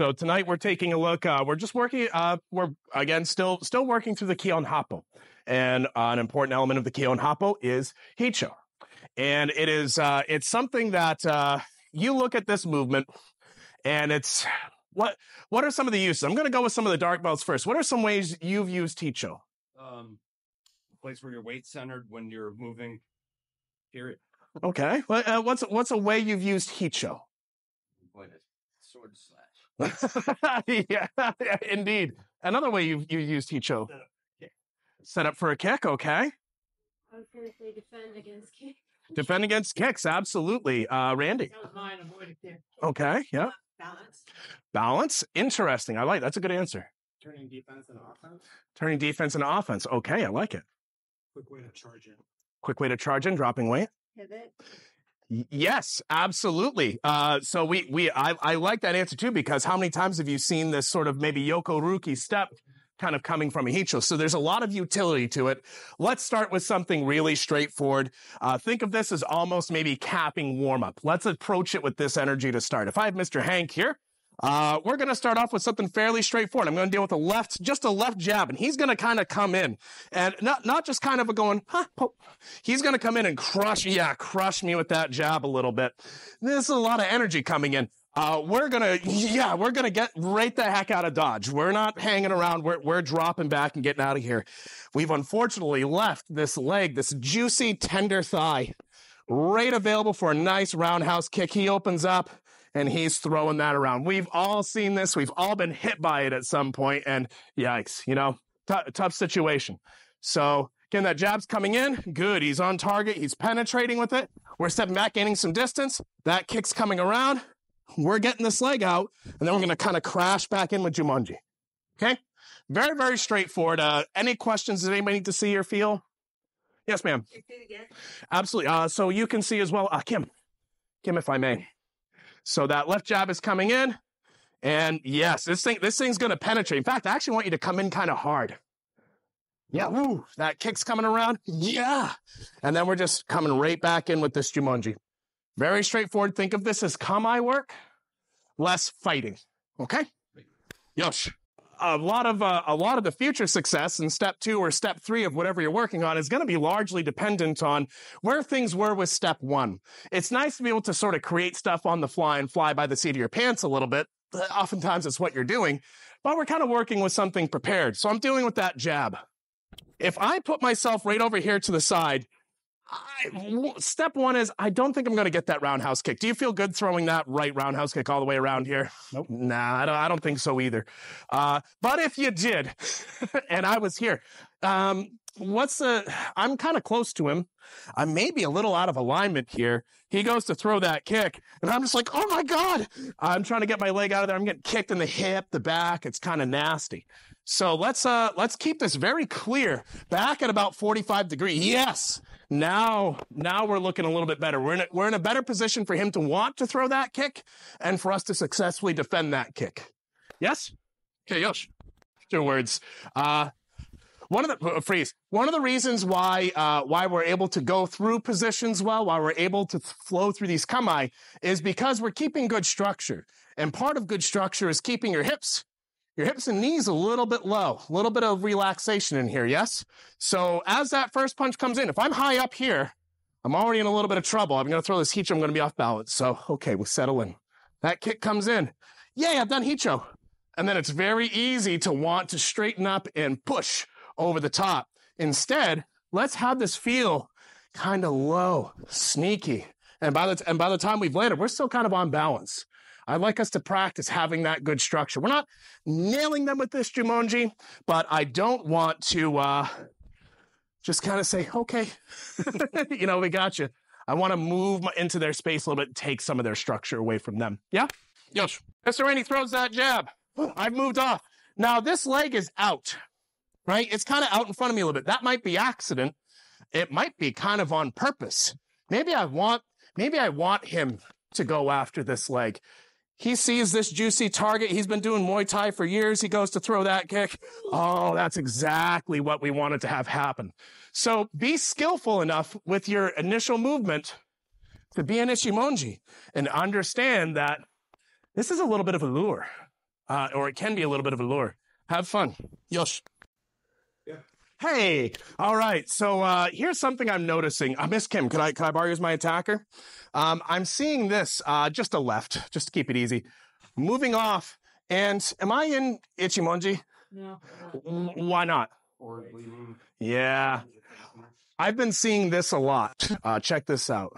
So tonight we're taking a look. Uh, we're just working. Uh, we're again still still working through the Kihon Happo, and uh, an important element of the Kihon Happo is Hicho, and it is uh, it's something that uh, you look at this movement, and it's what what are some of the uses? I'm going to go with some of the dark belts first. What are some ways you've used Hicho? Um, place where your weight centered when you're moving. Period. Okay, what, uh, what's what's a way you've used Hicho? Like sword slash. Yeah, yeah, indeed. Another way you you used Hicho. Set up. Set up for a kick, okay. I was gonna say defend against kick. Defend against kicks, absolutely. Uh, Randy. That was mine. Avoid a kick. Okay, yeah. Balance. Balance, interesting. I like that's a good answer. turning defense and offense. Turning defense into offense. Okay, I like it. Quick way to charge in. Quick way to charge in, dropping weight. Pivot. Yes, absolutely. Uh, so we we I, I like that answer too because how many times have you seen this sort of maybe Yoko Ruki step kind of coming from a Hicho? So there's a lot of utility to it. Let's start with something really straightforward. Uh, think of this as almost maybe capping warm up. Let's approach it with this energy to start. If I have Mr. Hank here. Uh, we're going to start off with something fairly straightforward. I'm going to deal with a left, just a left jab, and he's going to kind of come in and not, not just kind of a going, huh. He's going to come in and crush, yeah, crush me with that jab a little bit. There's a lot of energy coming in. Uh, we're gonna, yeah, we're gonna get right the heck out of Dodge. We're not hanging around. We're, we're dropping back and getting out of here. We've unfortunately left this leg, this juicy, tender thigh, right available for a nice roundhouse kick. He opens up and he's throwing that around. We've all seen this. We've all been hit by it at some point, and yikes, you know, t- tough situation. So again, that jab's coming in. Good. He's on target. He's penetrating with it. We're stepping back, gaining some distance. That kick's coming around. We're getting this leg out, and then we're going to kind of crash back in with Jumonji. Okay. Very, very straightforward. Uh, any questions that anybody need to see or feel? Yes, ma'am. Absolutely. Uh, so you can see as well, uh, Kim, Kim, if I may. So that left jab is coming in, and yes, this thing, this thing's going to penetrate. In fact, I actually want you to come in kind of hard. Yeah, woo, that kick's coming around. Yeah, and then we're just coming right back in with this Jumonji. Very straightforward. Think of this as kamae work, less fighting. Okay. Yosh a lot of uh, a lot of the future success in step two or step three of whatever you're working on is going to be largely dependent on where things were with step one. It's nice to be able to sort of create stuff on the fly and fly by the seat of your pants a little bit. Oftentimes, it's what you're doing, but we're kind of working with something prepared. So I'm dealing with that jab. If I put myself right over here to the side, I, step one is I don't think I'm going to get that roundhouse kick. Do you feel good throwing that right roundhouse kick all the way around here? Nope. Nah, I don't, I don't think so either. Uh, but if you did, and I was here, um, what's the? I'm kind of close to him. I may be a little out of alignment here. He goes to throw that kick, and I'm just like, oh my god! I'm trying to get my leg out of there. I'm getting kicked in the hip, the back. It's kind of nasty. So let's uh let's keep this very clear. Back at about 45 degree. Yes. Now, now we're looking a little bit better. We're in a, we're in a better position for him to want to throw that kick and for us to successfully defend that kick. Yes? Okay, Yosh. Your words. Uh, one of the uh, freeze. One of the reasons why uh, why we're able to go through positions well, why we're able to th- flow through these kamae, is because we're keeping good structure. And part of good structure is keeping your hips, your hips and knees a little bit low, a little bit of relaxation in here. Yes. So as that first punch comes in, if I'm high up here, I'm already in a little bit of trouble. I'm going to throw this heat. I'm going to be off balance. So okay, we'll settle in. That kick comes in. Yay, I've done Hicho. And then it's very easy to want to straighten up and push over the top. Instead, let's have this feel kind of low, sneaky. And by the, t- and by the time we've landed, we're still kind of on balance. I'd like us to practice having that good structure. We're not nailing them with this Jumonji, but I don't want to uh, just kind of say, okay, you know, we got you. I want to move my, into their space a little bit, take some of their structure away from them. Yeah? Yes. Mr. Rainey throws that jab. I've moved off. Now this leg is out, right? It's kind of out in front of me a little bit. That might be accident. It might be kind of on purpose. Maybe I want, maybe I want him to go after this leg. He sees this juicy target. He's been doing Muay Thai for years. He goes to throw that kick. Oh, that's exactly what we wanted to have happen. So be skillful enough with your initial movement to be an Ichimonji and understand that this is a little bit of a lure. uh, or it can be a little bit of a lure. Have fun. Yosh. Yeah. Hey, all right. So uh, here's something I'm noticing. Uh, Miss Kim, can I can I borrow you as my attacker? Um, I'm seeing this uh, just a left, just to keep it easy. Moving off, and am I in Ichimonji? No. Why not? Yeah, I've been seeing this a lot. Uh, check this out.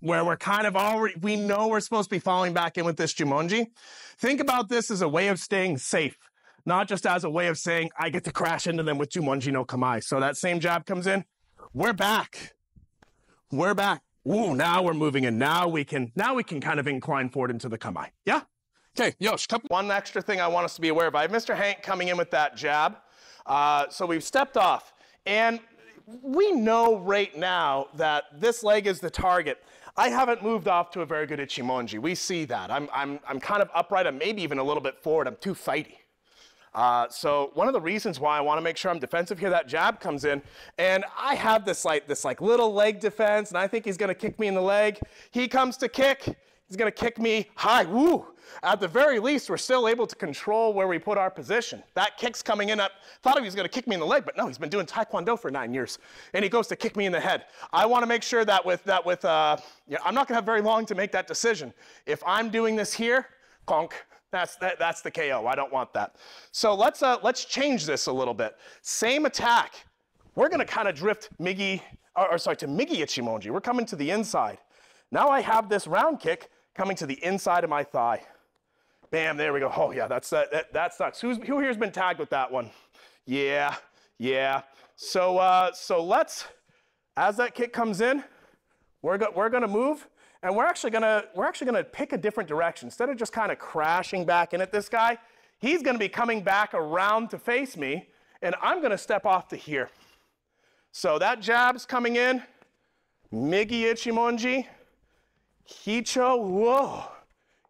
Where we're kind of already, we know we're supposed to be falling back in with this Jumonji. Think about this as a way of staying safe, not just as a way of saying, I get to crash into them with Jumonji no Kamae. So that same jab comes in. We're back. We're back. Ooh, now we're moving in. Now we can, now we can kind of incline forward into the Kamae. Yeah? Okay, Yosh, couple. One extra thing I want us to be aware of. I have Mr. Hank coming in with that jab. Uh, so we've stepped off. And we know right now that this leg is the target. I haven't moved off to a very good Ichimonji. We see that. I'm, I'm, I'm kind of upright. I'm maybe even a little bit forward. I'm too fighty. Uh, so one of the reasons why I want to make sure I'm defensive here, that jab comes in, and I have this like this like little leg defense, and I think he's going to kick me in the leg. He comes to kick. He's going to kick me high. Woo! At the very least, we're still able to control where we put our position. That kick's coming in. I thought he was going to kick me in the leg, but no, he's been doing Taekwondo for nine years, and he goes to kick me in the head. I want to make sure that with that with uh, yeah, I'm not going to have very long to make that decision. If I'm doing this here, conk. That's that, that's the KO. I don't want that. So let's uh, let's change this a little bit. Same attack. We're going to kind of drift Migi, or, or sorry, to Migi Ichimonji. We're coming to the inside. Now I have this round kick coming to the inside of my thigh. Bam, there we go. Oh, yeah, that's, that, that, that sucks. Who's, who here's been tagged with that one? Yeah, yeah. So, uh, so let's, as that kick comes in, we're, go, we're gonna move, and we're actually gonna, we're actually gonna pick a different direction. Instead of just kind of crashing back in at this guy, he's gonna be coming back around to face me, and I'm gonna step off to here. So that jab's coming in, Migi Ichimonji, Hicho, whoa.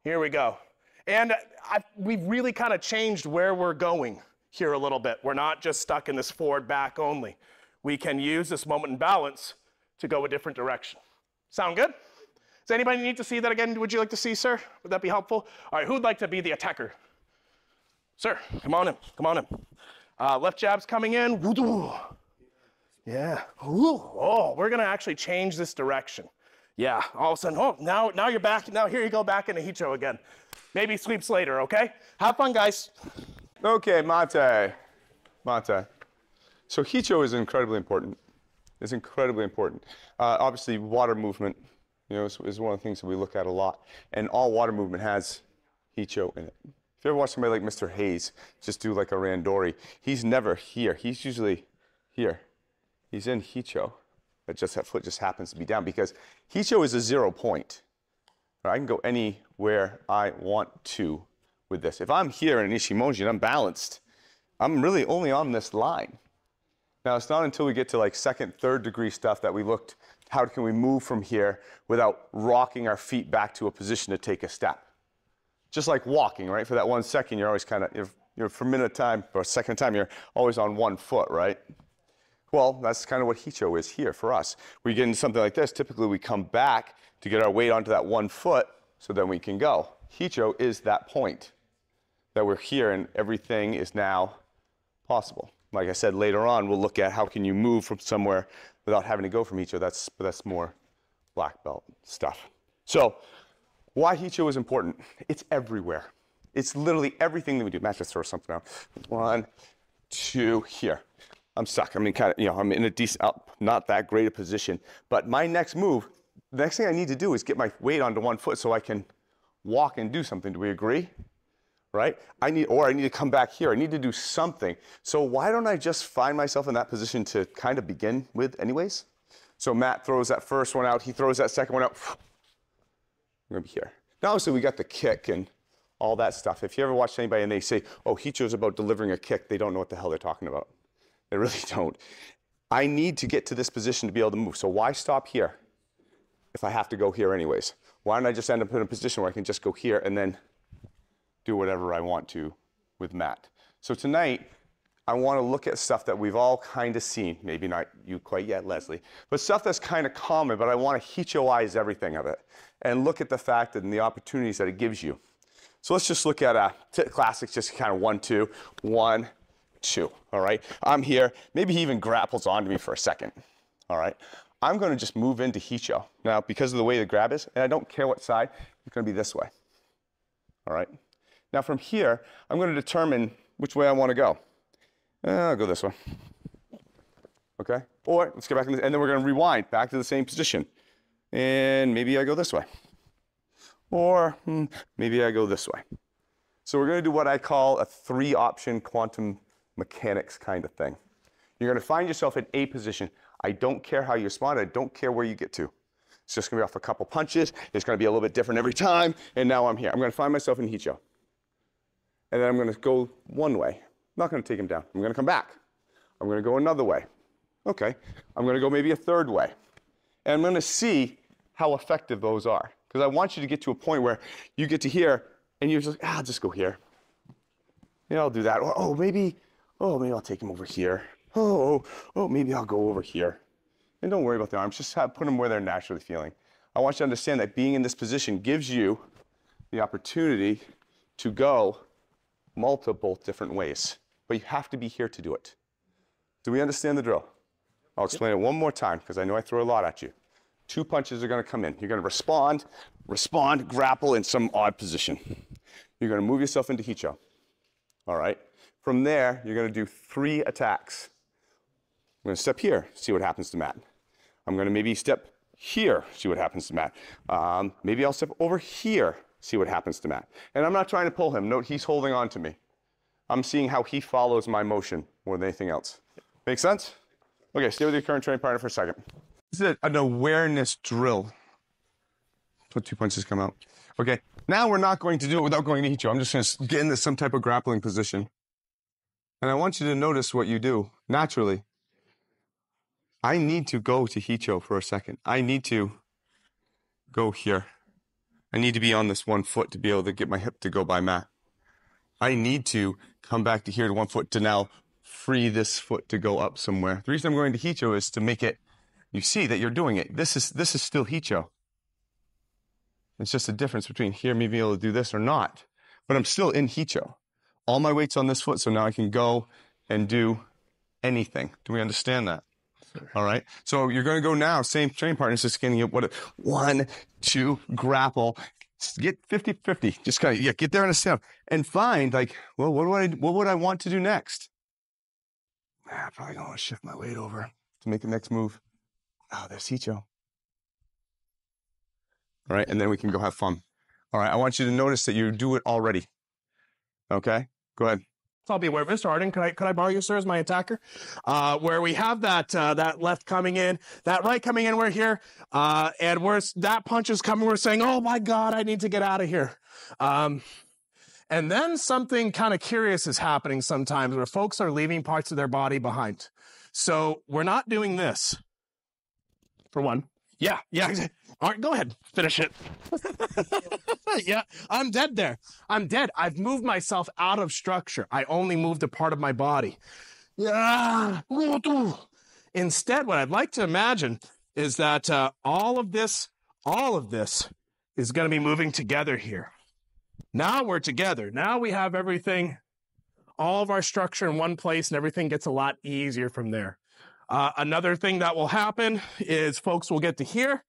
Here we go. And I, we've really kind of changed where we're going here a little bit. We're not just stuck in this forward back only. We can use this moment in balance to go a different direction. Sound good? Does anybody need to see that again? Would you like to see, sir? Would that be helpful? All right, who'd like to be the attacker? Sir, come on in, come on in. Uh, left jab's coming in. Yeah. Ooh. Oh, we're gonna actually change this direction. Yeah. All of a sudden, oh, now, now you're back. Now here you go back into Hicho again. Maybe sweeps later. Okay. Have fun, guys. Okay, Mate. Mate. So Hicho is incredibly important. It's incredibly important. Uh, obviously, water movement, you know, is, is one of the things that we look at a lot. And all water movement has Hicho in it. If you ever watch somebody like Mr. Hayes just do like a randori, he's never here. He's usually here. He's in Hicho. That just that foot just happens to be down because Hicho is a zero point. I can go anywhere I want to with this. If I'm here in an Ichimonji and I'm balanced, I'm really only on this line. Now, it's not until we get to like second, third degree stuff that we looked, how can we move from here without rocking our feet back to a position to take a step? Just like walking, right? For that one second, you're always kind of, you're, you're for a minute of time, or a second time, you're always on one foot, right? Well, that's kind of what Hicho is here for us. We get into something like this, typically we come back to get our weight onto that one foot so then we can go. Hicho is that point that we're here and everything is now possible. Like I said, later on, we'll look at how can you move from somewhere without having to go from Hicho. That's, that's more black belt stuff. So why Hicho is important? It's everywhere. It's literally everything that we do. Matt, just throw something out. One, two, here. I'm stuck. I mean, kind of, you know, I'm in a decent, uh, not that great a position. But my next move, the next thing I need to do is get my weight onto one foot so I can walk and do something. Do we agree? Right? I need, or I need to come back here. I need to do something. So why don't I just find myself in that position to kind of begin with, anyways? So Matt throws that first one out. He throws that second one out. I'm gonna be here. Now, obviously, we got the kick and all that stuff. If you ever watch anybody and they say, "Oh, Hicho's about delivering a kick," they don't know what the hell they're talking about. They really don't. I need to get to this position to be able to move. So why stop here if I have to go here anyways? Why don't I just end up in a position where I can just go here and then do whatever I want to with Matt? So tonight, I want to look at stuff that we've all kind of seen. Maybe not you quite yet, Leslie, but stuff that's kind of common, but I want to hechoize everything of it and look at the fact and the opportunities that it gives you. So let's just look at a t- classics, just kind of one, two, one, two. All right. I'm here. Maybe he even grapples onto me for a second. All right. I'm going to just move into Hicho. Now, because of the way the grab is, and I don't care what side, it's going to be this way. All right. Now, from here, I'm going to determine which way I want to go. Uh, I'll go this way. Okay. Or let's get back in, the, and then we're going to rewind back to the same position. And maybe I go this way. Or hmm, maybe I go this way. So we're going to do what I call a three option quantum mechanics kind of thing. You're going to find yourself in a position. I don't care how you respond. I don't care where you get to. It's just going to be off a couple punches. It's going to be a little bit different every time. And now I'm here. I'm going to find myself in Hicho. And then I'm going to go one way. I'm not going to take him down. I'm going to come back. I'm going to go another way. Okay. I'm going to go maybe a third way. And I'm going to see how effective those are. Because I want you to get to a point where you get to here and you're just, ah, I'll just go here. Yeah, I'll do that. Or, oh, maybe, oh, maybe I'll take him over here. Oh, oh, oh, maybe I'll go over here. And don't worry about the arms, just have, put them where they're naturally feeling. I want you to understand that being in this position gives you the opportunity to go multiple different ways. But you have to be here to do it. Do we understand the drill? I'll explain it one more time because I know I throw a lot at you. Two punches are going to come in. You're going to respond, respond, grapple in some odd position. You're going to move yourself into Hicho. All right? From there, you're going to do three attacks. I'm going to step here, see what happens to Matt. I'm going to maybe step here, see what happens to Matt. Um, maybe I'll step over here, see what happens to Matt. And I'm not trying to pull him. Note he's holding on to me. I'm seeing how he follows my motion more than anything else. Make sense? Okay, stay with your current training partner for a second. This is an awareness drill. Put two punches come out. Okay, now we're not going to do it without going to Hicho. I'm just going to get into some type of grappling position. And I want you to notice what you do naturally. I need to go to Hicho for a second. I need to go here. I need to be on this one foot to be able to get my hip to go by Matt. I need to come back to here to one foot to now free this foot to go up somewhere. The reason I'm going to Hicho is to make it, you see that you're doing it. This is, this is still Hicho. It's just a difference between here, me being able to do this or not. But I'm still in Hicho. All my weight's on this foot, so now I can go and do anything. Do we understand that? All right. So you're going to go now, same training partners, just getting it. What? One, two, grapple. Get 50 50. Just kind of, yeah, get there in a step and find, like, well, what, do I, what would I want to do next? Ah, I probably going to shift my weight over to make the next move. Oh, there's Hicho. All right. And then we can go have fun. All right. I want you to notice that you do it already. Okay. Go ahead. So I'll be aware. Mr. Arden, could I could I borrow you, sir, as my attacker? Uh, where we have that uh, that left coming in, that right coming in. We're here, uh, and we're that punch is coming. We're saying, "Oh my God, I need to get out of here." Um, and then something kind of curious is happening sometimes, where folks are leaving parts of their body behind. So we're not doing this. For one, yeah, yeah. All right, go ahead, finish it. yeah, I'm dead there. I'm dead. I've moved myself out of structure. I only moved a part of my body. Yeah. Instead, what I'd like to imagine is that uh, all of this, all of this is going to be moving together here. Now we're together. Now we have everything, all of our structure in one place, and everything gets a lot easier from there. Uh, another thing that will happen is folks will get to here,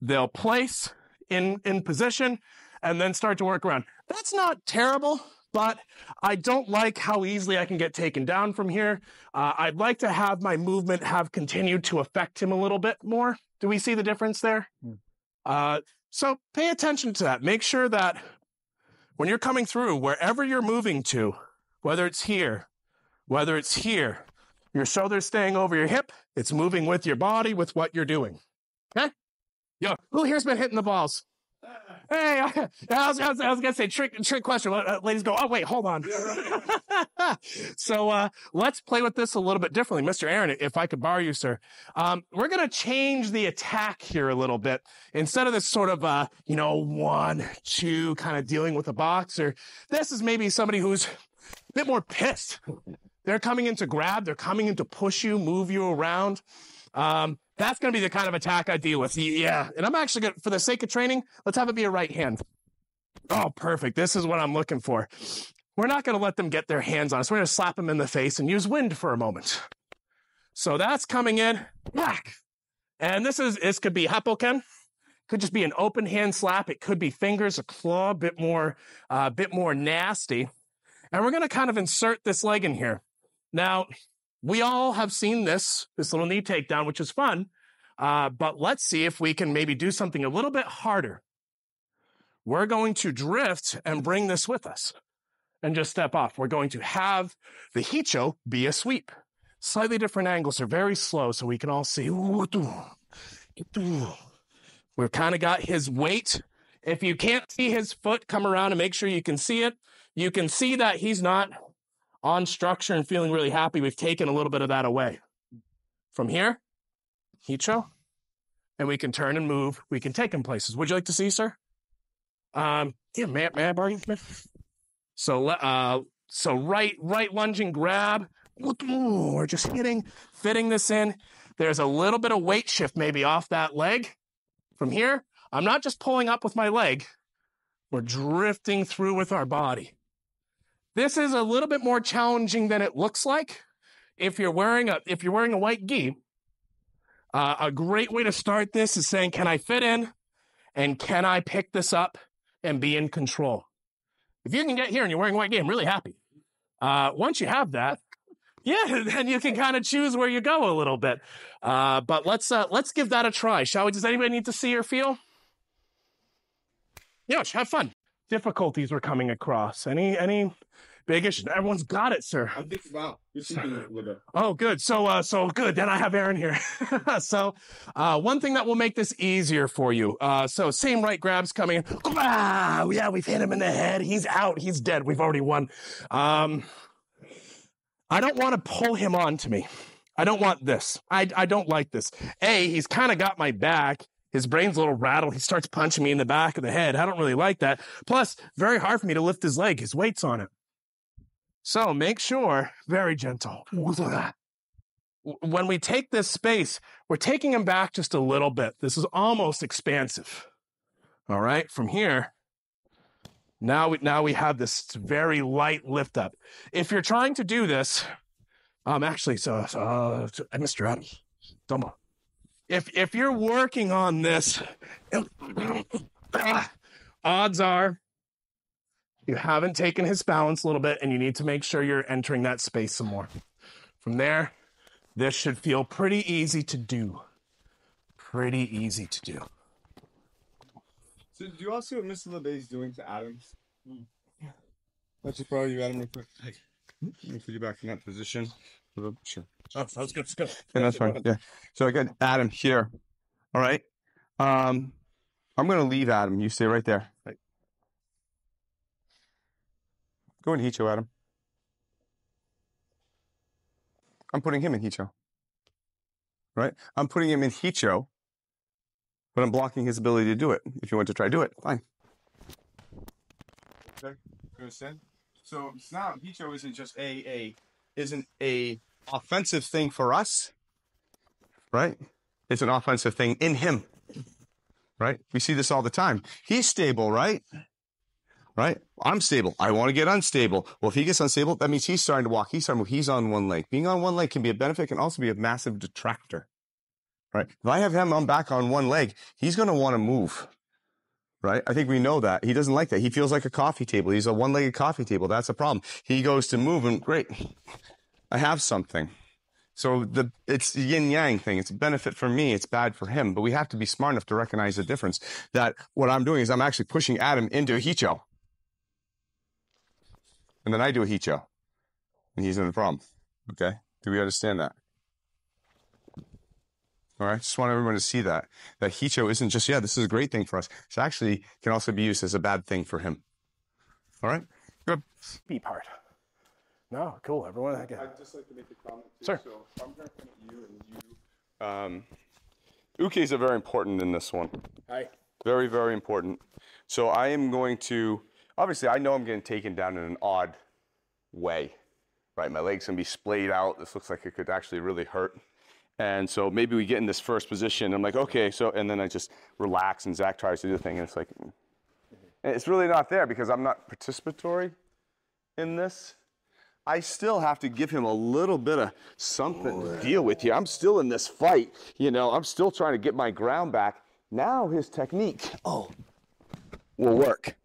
they'll place in, in position, and then start to work around. That's not terrible, but I don't like how easily I can get taken down from here. Uh, I'd like to have my movement have continued to affect him a little bit more. Do we see the difference there? Uh, so pay attention to that. Make sure that when you're coming through, wherever you're moving to, whether it's here, whether it's here, your shoulder's staying over your hip. It's moving with your body, with what you're doing. Okay? Yo, who here's been hitting the balls? Hey, I, I, was, I, was, I was gonna say trick trick question. Uh, ladies go, oh wait, hold on. so uh, let's play with this a little bit differently, Mr. Aaron. If I could borrow you, sir, um, we're gonna change the attack here a little bit. Instead of this sort of uh, you know one two kind of dealing with a boxer, this is maybe somebody who's a bit more pissed They're coming in to grab, they're coming in to push you, move you around. Um, that's going to be the kind of attack I deal with. Yeah. And I'm actually going to, for the sake of training, let's have it be a right hand. Oh, perfect. This is what I'm looking for. We're not going to let them get their hands on us. We're going to slap them in the face and use wind for a moment. So that's coming in. Whack. And this is, this could be Happoken. Could just be an open hand slap. It could be fingers, a claw, a bit more, a uh, bit more nasty. And we're going to kind of insert this leg in here. Now, we all have seen this, this little knee takedown, which is fun. Uh, but let's see if we can maybe do something a little bit harder. We're going to drift and bring this with us and just step off. We're going to have the Hicho be a sweep. Slightly different angles are very slow so we can all see. We've kind of got his weight. If you can't see his foot, come around and make sure you can see it. You can see that he's not on structure and feeling really happy. We've taken a little bit of that away. From here, Hicho, and we can turn and move. We can take him places. Would you like to see, sir? Um, yeah, may, may I you? So, uh, so right, right lunging grab. We're just hitting, fitting this in. There's a little bit of weight shift maybe off that leg. From here, I'm not just pulling up with my leg. We're drifting through with our body. This is a little bit more challenging than it looks like. If you're wearing a if you're wearing a white gi, uh, a great way to start this is saying, "Can I fit in? And can I pick this up and be in control?" If you can get here and you're wearing white gi, I'm really happy. Uh, once you have that, yeah, then you can kind of choose where you go a little bit. Uh, but let's uh, let's give that a try, shall we? Does anybody need to see or feel? Yosh, have fun. Difficulties we're coming across. Any any big issue? Everyone's got it, sir. I'm thinking, wow, you're a little. Oh, good. So, uh, so good. Then I have Aaron here. so, uh, one thing that will make this easier for you. Uh, so same right grabs coming in. Wow, yeah, we've hit him in the head. He's out. He's dead. We've already won. Um, I don't want to pull him onto me. I don't want this. I, I don't like this. A, he's kind of got my back. His brain's a little rattled. He starts punching me in the back of the head. I don't really like that. Plus, very hard for me to lift his leg. His weight's on it. So make sure, very gentle. When we take this space, we're taking him back just a little bit. This is almost expansive. All right, from here, now we, now we have this very light lift up. If you're trying to do this, um, actually, so, so uh, Mr. Adams, Domo, if if you're working on this, odds are you haven't taken his balance a little bit, and you need to make sure you're entering that space some more. From there, this should feel pretty easy to do. Pretty easy to do. So, do you all see what Mr. Labbay is doing to Adams? Let's just borrow you, Adam, real quick. Put you back in that position. Sure. Oh, that was good. good. Yeah, that's fine. Yeah. So I got Adam here. All right. Um, I'm gonna leave Adam. You stay right there. Right. Go in Hicho, Adam. I'm putting him in Hicho. Right? I'm putting him in Hicho, but I'm blocking his ability to do it. If you want to try do it, fine. Okay. Understand? So now Hicho isn't just a a isn't a offensive thing for us, right? It's an offensive thing in him, right? We see this all the time. He's stable, right? Right? I'm stable. I want to get unstable. Well, if he gets unstable, that means he's starting to walk. He's starting to. He's on one leg. Being on one leg can be a benefit, can also be a massive detractor. Right? If I have him on back on one leg, he's going to want to move. Right? I think we know that. He doesn't like that. He feels like a coffee table. He's a one-legged coffee table. That's a problem. He goes to move and great. I have something. So the it's yin yang thing. It's a benefit for me. It's bad for him. But we have to be smart enough to recognize the difference. That what I'm doing is I'm actually pushing Adam into a hicho. And then I do a hicho. And he's in the problem. Okay? Do we understand that? All right. Just want everyone to see that. That hicho isn't just, yeah, this is a great thing for us. It actually can also be used as a bad thing for him. All right? Good. B part. No, cool. Everyone. I'd just like to make a comment too. Sir. So I'm going to come at you and you. Um, Ukes are very important in this one. Hi. Very, very important. So I am going to, obviously, I know I'm getting taken down in an odd way, right? My leg's gonna be splayed out. This looks like it could actually really hurt. And so maybe we get in this first position. I'm like, okay, so, and then I just relax and Zach tries to do the thing and it's like, mm. and it's really not there because I'm not participatory in this. I still have to give him a little bit of something to deal with here. I'm still in this fight, you know, I'm still trying to get my ground back. Now his technique, oh, will work.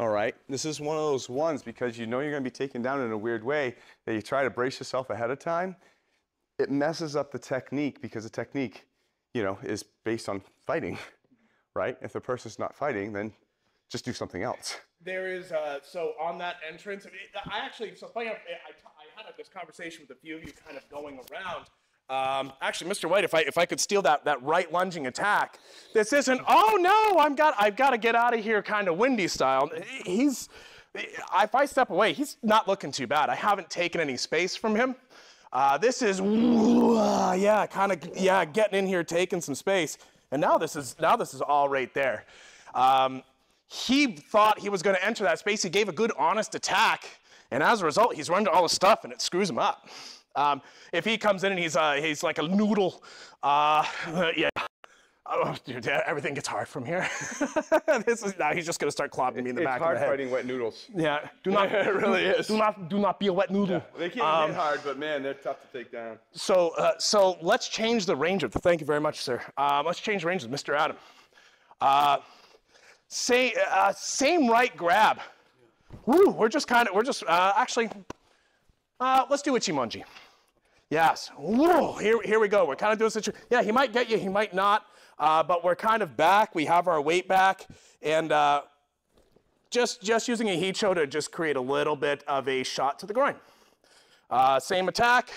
All right. This is one of those ones because you know you're going to be taken down in a weird way that you try to brace yourself ahead of time. It messes up the technique because the technique, you know, is based on fighting, right? If the person's not fighting, then just do something else. There is uh, so on that entrance. I actually so funny. I had this conversation with a few of you, kind of going around. Um, actually, Mr. White, if I if I could steal that that right lunging attack, this isn't. Oh no, I'm got I've got to get out of here, kind of windy style. He's if I step away, he's not looking too bad. I haven't taken any space from him. Uh, this is yeah, kind of yeah, getting in here, taking some space, and now this is now this is all right there. Um, he thought he was going to enter that space. He gave a good, honest attack, and as a result, he's run into all the stuff, and it screws him up. Um, if he comes in and he's uh, he's like a noodle, uh, yeah. Oh, dude, everything gets hard from here. this is now he's just gonna start clobbing me in the it's back of the head. It's hard fighting wet noodles. Yeah, do not. it really is. Do not do not be a wet noodle. They can't Um, hit hard, but man, they're tough to take down. So, uh, so let's change the range of the. Thank you very much, sir. Uh, let's change the range of Mr. Adam. Uh, say, uh, same right grab. Woo, we're just kind of, we're just uh, actually. Uh, let's do Ichimonji. Yes. Whoa, here, here we go. We're kind of doing such. Yeah, he might get you, he might not. Uh, but we're kind of back. We have our weight back, and uh, just just using a Hicho to just create a little bit of a shot to the groin. Uh, same attack.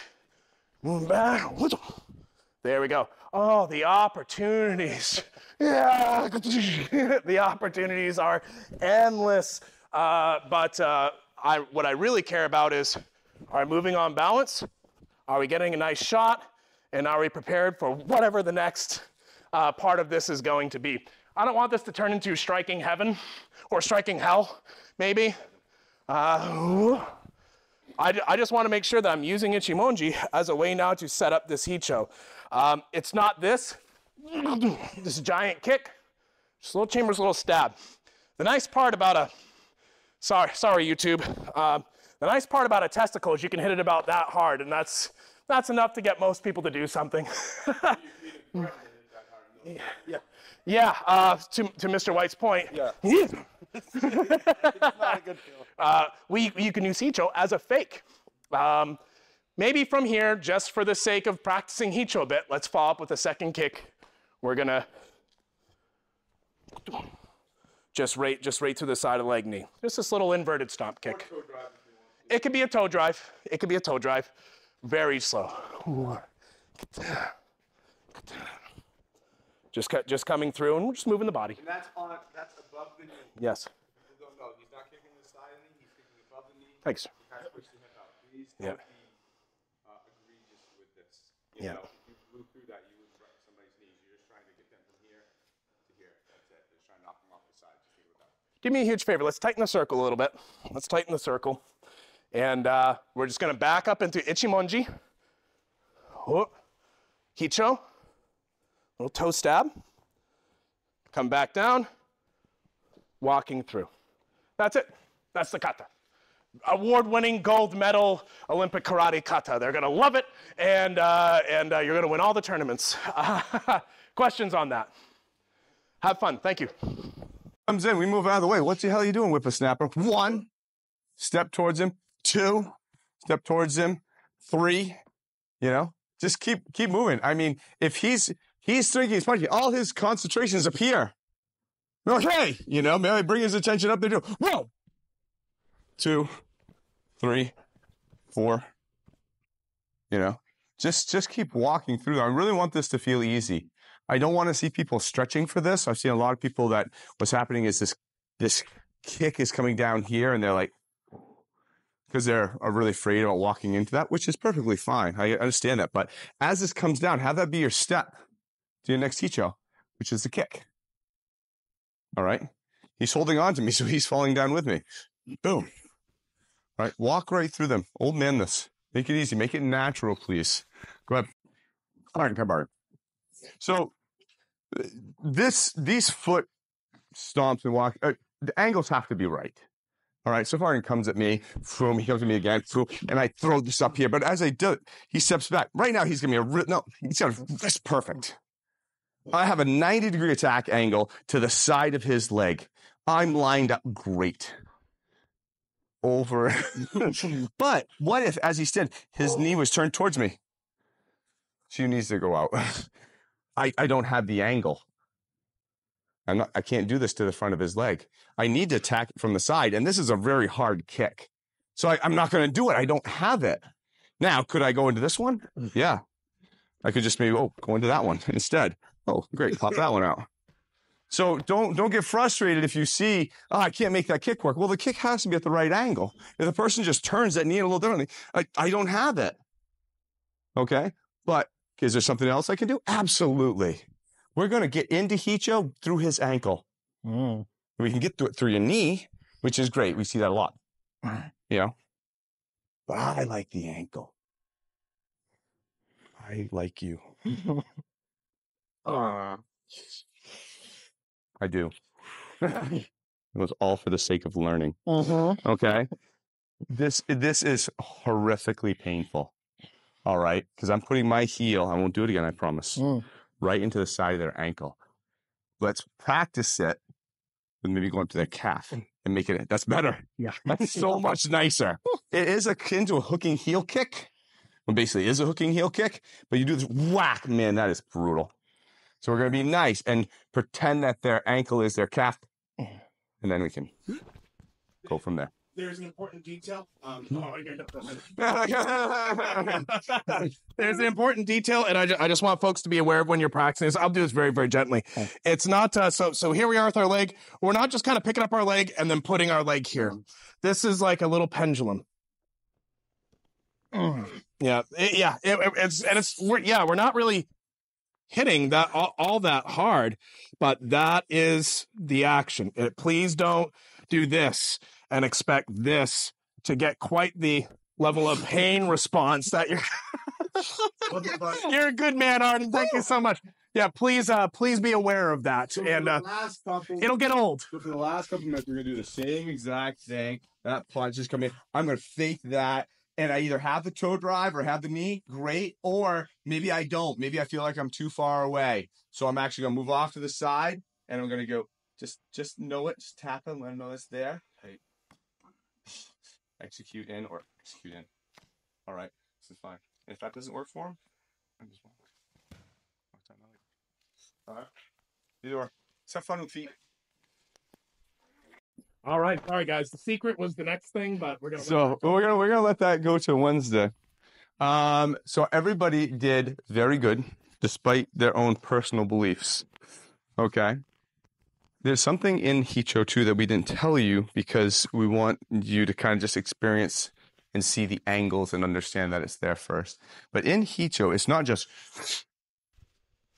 There we go. Oh, the opportunities. Yeah, the opportunities are endless. Uh, but uh, I, what I really care about is are we moving on balance? Are we getting a nice shot? And are we prepared for whatever the next uh, part of this is going to be? I don't want this to turn into striking heaven or striking hell, maybe. Uh, I, I just want to make sure that I'm using Ichimonji as a way now to set up this show. Um, it's not this, this giant kick, just a little chamber's little stab. The nice part about a, sorry, sorry YouTube, um, the nice part about a testicle is you can hit it about that hard, and that's, that's enough to get most people to do something. yeah, yeah uh, to, to Mr. White's point. Yeah. It's not a good Uh, we, you can use Hicho as a fake. Um, maybe from here, just for the sake of practicing Hicho a bit, let's follow up with a second kick. We're gonna just right, just right to the side of the leg knee. Just this little inverted stomp kick. It could be a toe drive. It could be a toe drive. Very slow. Just cut, just coming through, and we're just moving the body. And that's on. That's above the knee. Yes. People don't. He's not kicking the side of the knee. He's kicking above the knee. Thanks. Kind of the hip out. Please Yeah. don't be uh, egregious with this. You Yeah. know, if you blew through that, you would break somebody's knees. You're just trying to get them from here to here. That's it. Just trying to knock them off the side. Just think about that. do me a huge favor. Let's tighten the circle a little bit. Let's tighten the circle. And uh, we're just going to back up into Ichimonji. Oh, Hicho. Little toe stab. Come back down. Walking through. That's it. That's the kata. Award winning gold medal Olympic karate kata. They're to love it, and, uh, and uh, you're to win all the tournaments. questions on that? Have fun. Thank you. Comes in. We move out of the way. What the hell are you doing, whippersnapper? One, step towards him. Two, step towards him. Three, you know, just keep keep moving. I mean, if he's he's thinking he's all his concentration is up here. Okay, you know, maybe bring his attention up there too. Whoa. Two, three, four. You know, just just keep walking through. I really want this to feel easy. I don't want to see people stretching for this. I've seen a lot of people that what's happening is this this kick is coming down here, and they're like, because they're are really afraid about walking into that, which is perfectly fine. I understand that. But as this comes down, have that be your step to your next Hicho, which is the kick. All right. He's holding on to me, so he's falling down with me. Boom. Right? Walk right through them. Old man this. Make it easy. Make it natural, please. Go ahead. All right, come on. So uh, this these foot stomps and walk uh, the angles have to be right. All right, so far he comes at me, boom, he comes at me again, boom, and I throw this up here. But as I do it, he steps back. Right now, he's giving me a re- no, he's got a, that's perfect. I have a 90 degree attack angle to the side of his leg. I'm lined up great. Over. but what if, as he stood, his knee was turned towards me? She needs to go out. I, I don't have the angle. I'm not, I can't do this to the front of his leg. I need to attack from the side, and this is a very hard kick. So I, I'm not going to do it. I don't have it. Now, could I go into this one? Mm. Yeah. I could just maybe, oh, go into that one instead. Oh, great. Pop that one out. So don't don't get frustrated if you see, oh, I can't make that kick work. Well, the kick has to be at the right angle. If the person just turns that knee a little differently, I, I don't have it. Okay. But is there something else I can do? Absolutely. We're going to get into Hicho through his ankle. Mm. We can get through it through your knee, which is great. We see that a lot. You know? But I like the ankle. I like you. Uh, I do. it was all for the sake of learning. mhm. Okay. This this is horrifically painful. All right. Because I'm putting my heel, I won't do it again, I promise, Mm. right into the side of their ankle. Let's practice it with maybe going to their calf and making it. That's better. Yeah. That's so much nicer. It is akin to a hooking heel kick. Well, basically, it is a hooking heel kick, but you do this whack, man, that is brutal. So we're going to be nice and pretend that their ankle is their calf. And then we can go from there. There's an important detail. Um, Hmm. oh, I. There's an important detail, and I, ju- I just want folks to be aware of when you're practicing this. I'll do this very, very gently. It's not uh, so. So here we are with our leg. We're not just kind of picking up our leg and then putting our leg here. This is like a little pendulum. Yeah, it- yeah. it- it- it's and it's we're, yeah. We're not really hitting that all, all that hard, but that is the action. It, please don't do this and expect this to get quite the level of pain response that you're you're a good man arden thank you so much yeah please uh please be aware of that So and uh last couple, it'll get old so for the last couple minutes, we're gonna do the same exact thing. That punch is coming. I'm gonna fake that, and I either have the toe drive or have the knee. Great, or maybe I don't. Maybe I feel like I'm too far away, so I'm actually gonna move off to the side, and I'm gonna go. Just, just know it. Just tap him. Let him know it's there. Hey. Execute in or execute in. All right, this is fine. And if that doesn't work for him, I'm just leg. All right. Either or. Let's have fun with feet. All right sorry guys the secret was the next thing but we're gonna So we're gonna we're gonna let that go to Wednesday. Um, so everybody did very good despite their own personal beliefs. Okay. There's something in Hicho too that we didn't tell you because we want you to kind of just experience and see the angles and understand that it's there first. But in Hicho, it's not just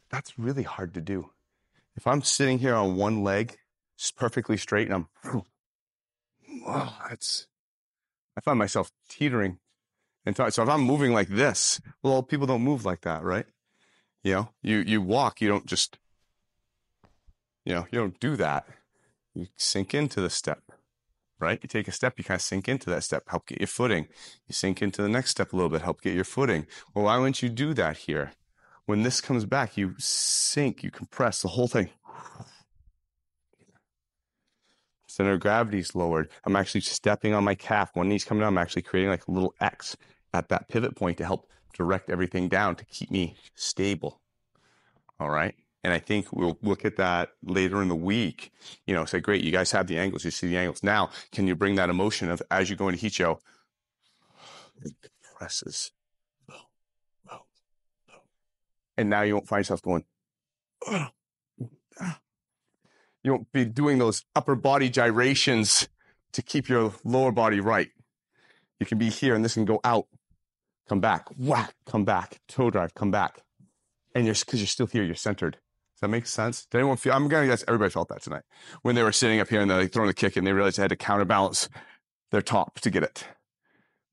that's really hard to do. If I'm sitting here on one leg, perfectly straight, and I'm wow, that's I find myself teetering and t- so if I'm moving like this, well, people don't move like that, right? You know, you you walk, you don't just, you know, you don't do that. You sink into the step, right? You take a step, you kind of sink into that step, help get your footing. You sink into the next step a little bit, help get your footing. Well, why wouldn't you do that here? When this comes back, you sink, you compress the whole thing. Center of gravity is lowered. I'm actually stepping on my calf. One knee's coming down. I'm actually creating like a little X at that pivot point to help direct everything down to keep me stable. All right. And I think we'll look at that later in the week. You know, say, great, you guys have the angles, you see the angles. Now, can you bring that emotion of as you go into Hicho, it compresses. And now you won't find yourself going. You won't be doing those upper body gyrations to keep your lower body right. You can be here and this can go out, come back, whack, come back, toe drive, come back. And you're, cause you're still here, you're centered. Does that make sense? Did anyone feel, I'm going to guess everybody felt that tonight when they were sitting up here and they're like throwing the kick and they realized they had to counterbalance their top to get it.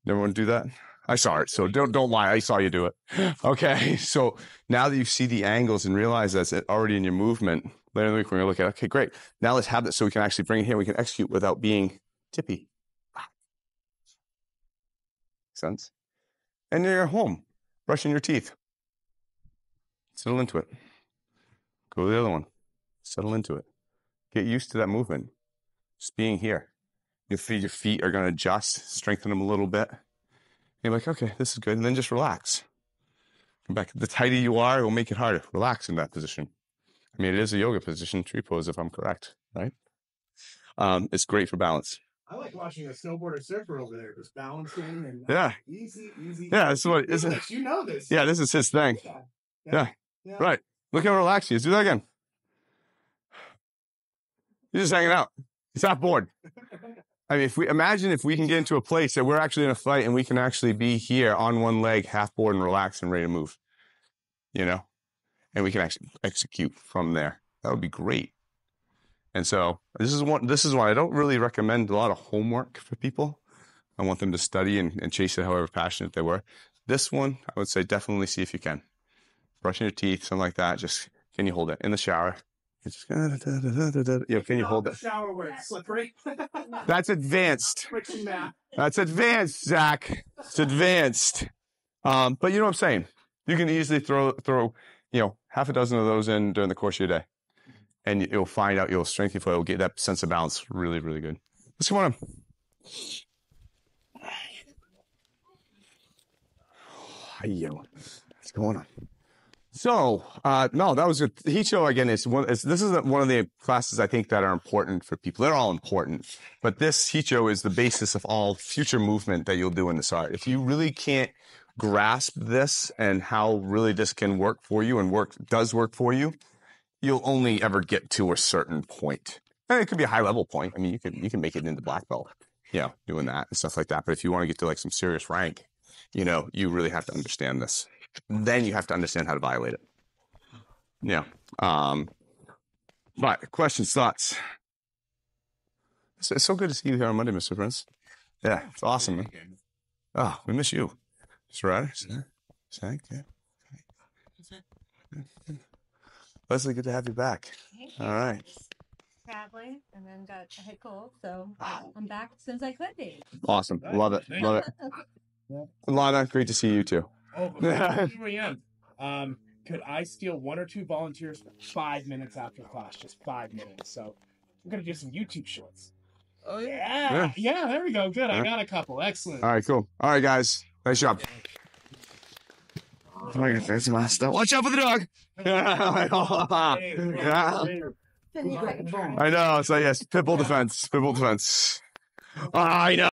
Did to do that. I saw it, so don't don't lie. I saw you do it. Okay, so now that you see the angles and realize that's already in your movement, later in the week we're gonna look at. Okay, great. Now let's have this so we can actually bring it here. We can execute without being tippy. Sense? And you're at home, brushing your teeth. Settle into it. Go to the other one. Settle into it. Get used to that movement. Just being here. Your feet, your feet are going to adjust, strengthen them a little bit. And you're like, okay, this is good. And then just relax. Come back. The tighter you are, it will make it harder. Relax in that position. I mean, it is a yoga position, tree pose, if I'm correct, right? Um, it's great for balance. I like watching a snowboarder surfer over there, just balancing and uh, Yeah. easy, easy. Yeah, that's what is it. You know this. Yeah, this is his thing. Yeah. Yeah. Yeah. Right. Look how relaxed he is. Do that again. He's just hanging out. He's not bored. I mean, if we imagine if we can get into a place that we're actually in a fight and we can actually be here on one leg, half bored and relaxed and ready to move, you know, and we can actually execute from there. That would be great. And so this is one. This is why I don't really recommend a lot of homework for people. I want them to study and, and chase it however passionate they were. This one, I would say definitely see if you can. Brushing your teeth, something like that. Just can you hold it in the shower? It's just, yeah, can you hold the it? shower where it's slippery? That's advanced. That's advanced, Zach. It's advanced. Um, but you know what I'm saying? You can easily throw throw, you know, half a dozen of those in during the course of your day. And you'll find out you'll strengthen your foot, you'll get that sense of balance really, really good. Let's come on. Hiyo. What's going on? So, uh, no, that was good. Show again is one. Is, this is one of the classes I think that are important for people. They're all important, but this show is the basis of all future movement that you'll do in this art. If you really can't grasp this and how really this can work for you and work does work for you, you'll only ever get to a certain point. And it could be a high level point. I mean, you can you can make it into black belt, you know, doing that and stuff like that. But if you want to get to like some serious rank, you know, you really have to understand this. Then you have to understand how to violate it. Yeah. Um, but questions, thoughts? It's, it's so good to see you here on Monday, Mr. Prince. Yeah, it's awesome, man. Oh, we miss you. Mr. Ryder? Thank you. Leslie, good to have you back. All right. traveling and then got a head cold, so I'm back as soon as I could be. Awesome. Love it. Love it. Lana, great to see you too. Oh, here I am. Um, could I steal one or two volunteers five minutes after class? Just five minutes. So I'm gonna do some YouTube shorts. Oh yeah, yeah. there we go. Good. I got a couple. Excellent. All right, cool. All right, guys. Nice job. Oh my God, that's my stuff. Watch out for the dog. I know. So yes, pitbull defense. Pitbull defense. I know.